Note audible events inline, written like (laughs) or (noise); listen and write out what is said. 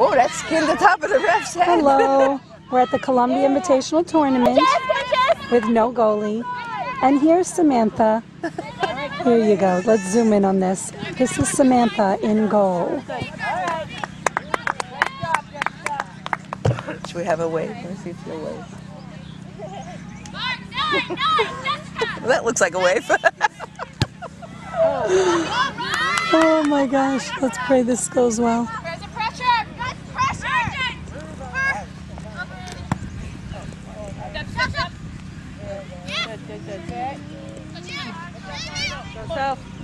Oh, that skinned the top of the ref's head. Hello. (laughs) We're at the Columbia Invitational Tournament with no goalie. And here's Samantha. Here you go. Let's zoom in on this. This is Samantha in goal. Should we have a wave? Let me see if you'll wave. (laughs) that looks like a wave. (laughs) Oh my gosh. Let's pray this goes well. Good. Go, Jeff.